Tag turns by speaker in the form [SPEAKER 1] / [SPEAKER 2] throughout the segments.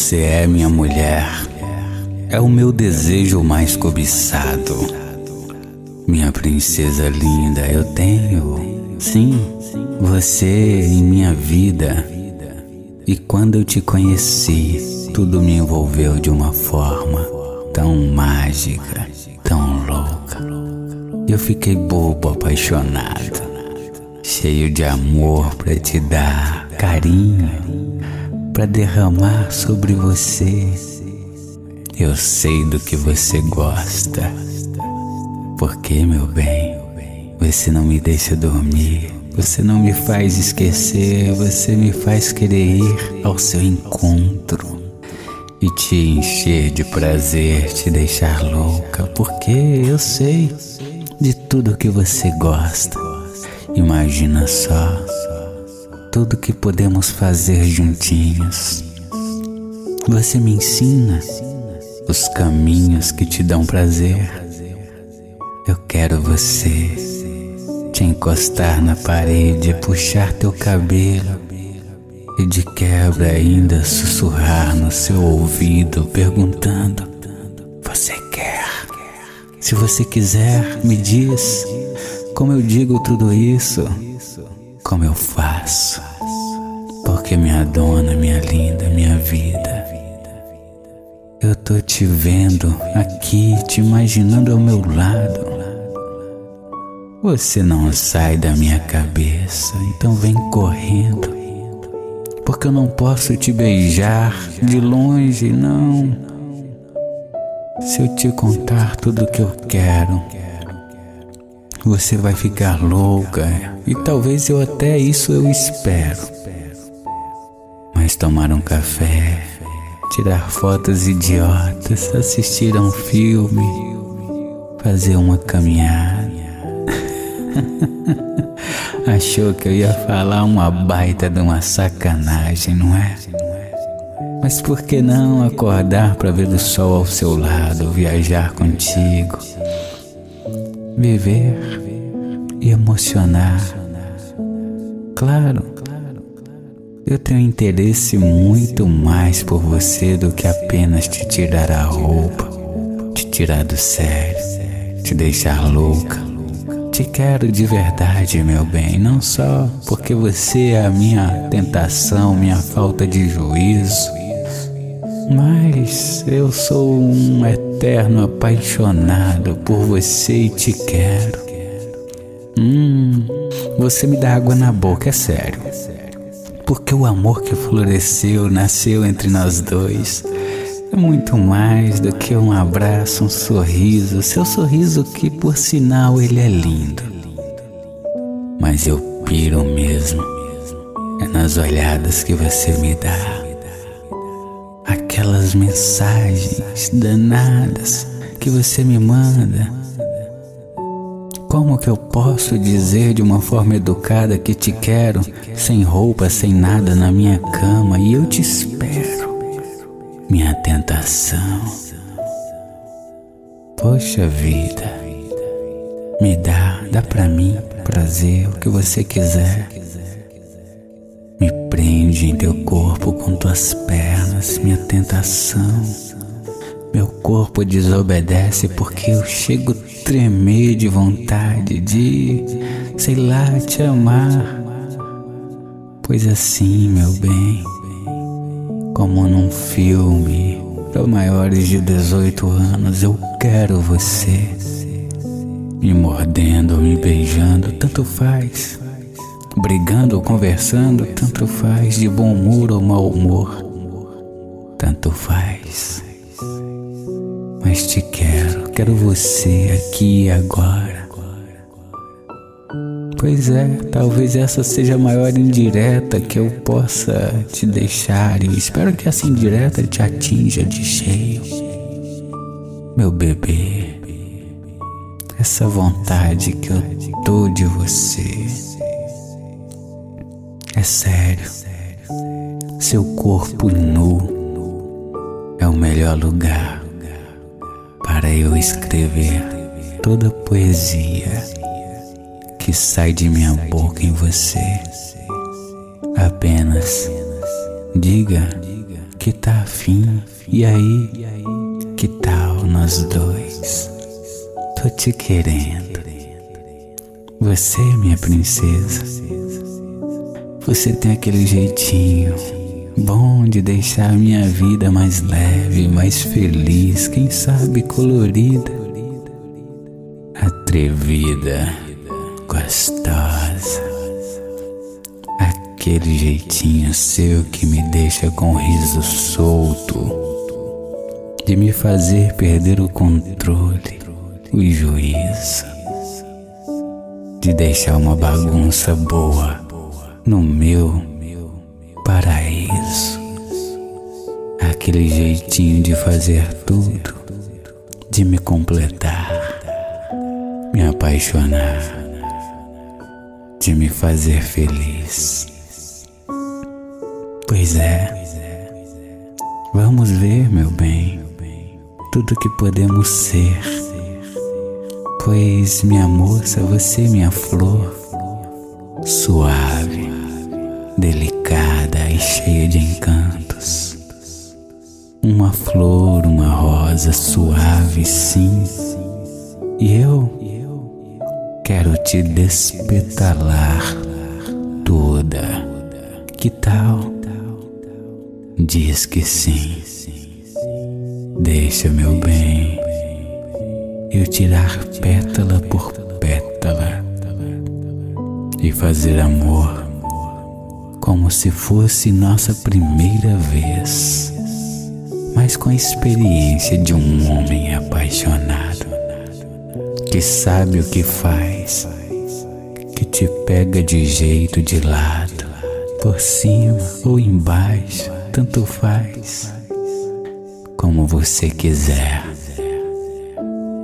[SPEAKER 1] Você é minha mulher, é o meu desejo mais cobiçado. Minha princesa linda, eu tenho, sim, você em minha vida. E quando eu te conheci, tudo me envolveu de uma forma tão mágica, tão louca. Eu fiquei bobo, apaixonado, cheio de amor para te dar, carinho para derramar sobre você. Eu sei do que você gosta. Porque, meu bem, você não me deixa dormir. Você não me faz esquecer, você me faz querer ir ao seu encontro e te encher de prazer, te deixar louca, porque eu sei de tudo que você gosta. Imagina só tudo que podemos fazer juntinhos. Você me ensina os caminhos que te dão prazer. Eu quero você te encostar na parede, puxar teu cabelo e de quebra ainda sussurrar no seu ouvido, perguntando: Você quer? Se você quiser, me diz como eu digo tudo isso como eu faço. Porque minha dona, minha linda, minha vida. Eu tô te vendo aqui, te imaginando ao meu lado. Você não sai da minha cabeça, então vem correndo. Porque eu não posso te beijar de longe, não. Se eu te contar tudo o que eu quero, você vai ficar louca e talvez eu até isso eu espero. Mas tomar um café, tirar fotos idiotas, assistir a um filme, fazer uma caminhada. Achou que eu ia falar uma baita de uma sacanagem, não é? Mas por que não acordar para ver o sol ao seu lado, viajar contigo? Viver e emocionar. Claro, eu tenho interesse muito mais por você do que apenas te tirar a roupa, te tirar do sério, te deixar louca. Te quero de verdade, meu bem, não só porque você é a minha tentação, minha falta de juízo, mas eu sou um eterno apaixonado por você e te quero. Hum, você me dá água na boca, é sério. Porque o amor que floresceu, nasceu entre nós dois, é muito mais do que um abraço, um sorriso. Seu sorriso, que por sinal ele é lindo. Mas eu piro mesmo, é nas olhadas que você me dá aquelas mensagens danadas que você me manda. Como que eu posso dizer de uma forma educada que te quero, sem roupa, sem nada na minha cama e eu te espero? Minha tentação. Poxa vida, me dá, dá pra mim prazer, o que você quiser. Prende em teu corpo com tuas pernas, minha tentação. Meu corpo desobedece porque eu chego a tremer de vontade de, sei lá, te amar. Pois assim, meu bem, como num filme para maiores de 18 anos, eu quero você. Me mordendo, me beijando, tanto faz brigando ou conversando, tanto faz, de bom humor ou mau humor, tanto faz. Mas te quero, quero você aqui e agora. Pois é, talvez essa seja a maior indireta que eu possa te deixar e espero que essa indireta te atinja de cheio. Meu bebê, essa vontade que eu tô de você é sério. Seu corpo nu é o melhor lugar para eu escrever toda a poesia que sai de minha boca em você. Apenas diga que tá afim? E aí, que tal nós dois? Tô te querendo. Você, minha princesa, você tem aquele jeitinho bom de deixar minha vida mais leve, mais feliz, quem sabe colorida, atrevida, gostosa. Aquele jeitinho seu que me deixa com o riso solto, de me fazer perder o controle, o juízo, de deixar uma bagunça boa no meu paraíso. Aquele jeitinho de fazer tudo, de me completar, me apaixonar, de me fazer feliz. Pois é, vamos ver, meu bem, tudo que podemos ser. Pois, minha moça, você, minha flor, suave, delicada e cheia de encantos. Uma flor, uma rosa suave, sim. E eu quero te despetalar toda. Que tal? Diz que sim. Deixa, meu bem, eu tirar pétala por pétala e fazer amor como se fosse nossa primeira vez, mas com a experiência de um homem apaixonado que sabe o que faz, que te pega de jeito de lado, por cima ou embaixo, tanto faz, como você quiser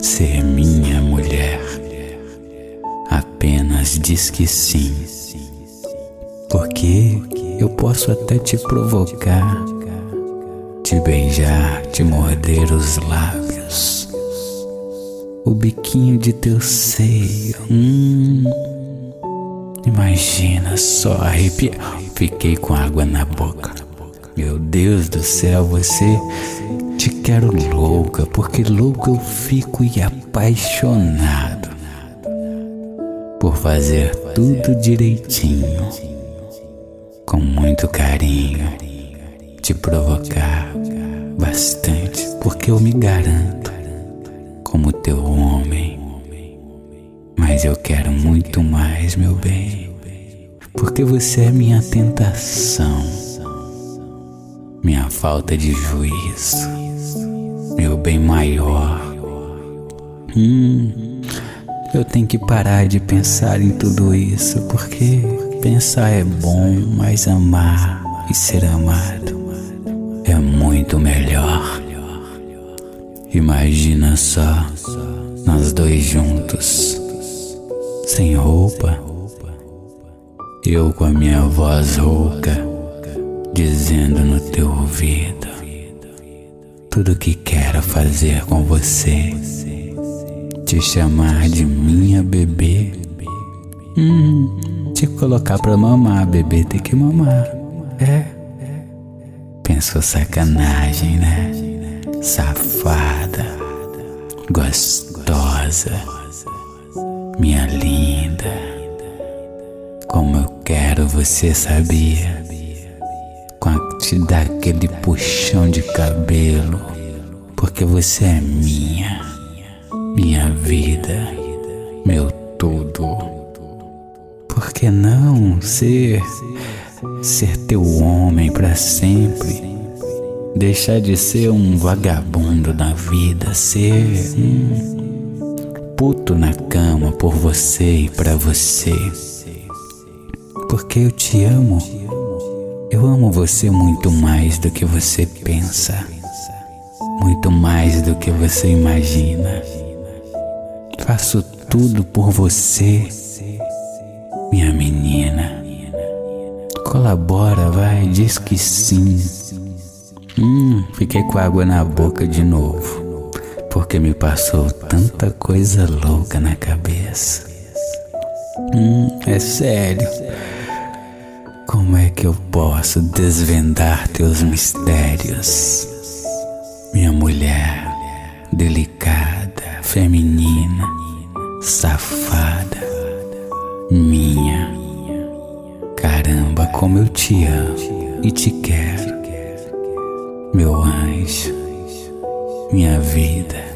[SPEAKER 1] ser minha mulher. Apenas diz que sim porque eu posso até te provocar, te beijar, te morder os lábios, o biquinho de teu seio. Hum, imagina só arrepiar. Fiquei com água na boca. Meu Deus do céu, você te quero louca, porque louco eu fico e apaixonado por fazer tudo direitinho com muito carinho, te provocar bastante, porque eu me garanto como teu homem. Mas eu quero muito mais, meu bem, porque você é minha tentação, minha falta de juízo, meu bem maior. Hum, eu tenho que parar de pensar em tudo isso, porque Pensar é bom, mas amar e ser amado é muito melhor. Imagina só nós dois juntos, sem roupa, eu com a minha voz rouca, dizendo no teu ouvido tudo que quero fazer com você, te chamar de minha bebê. Hum te colocar pra mamar, bebê tem que mamar. É. Pensou sacanagem, né? Safada, gostosa, minha linda. Como eu quero você, sabia? Com te dar aquele puxão de cabelo, porque você é minha, minha vida, meu tudo. Que não ser ser teu homem para sempre? Deixar de ser um vagabundo na vida, ser um puto na cama por você e para você. Porque eu te amo. Eu amo você muito mais do que você pensa, muito mais do que você imagina. Faço tudo por você Colabora, vai, diz que sim. Hum, fiquei com água na boca de novo, porque me passou tanta coisa louca na cabeça. Hum, é sério. Como é que eu posso desvendar teus mistérios? Minha mulher delicada, feminina, safada, minha. Como eu te amo e te quero, meu anjo, minha vida,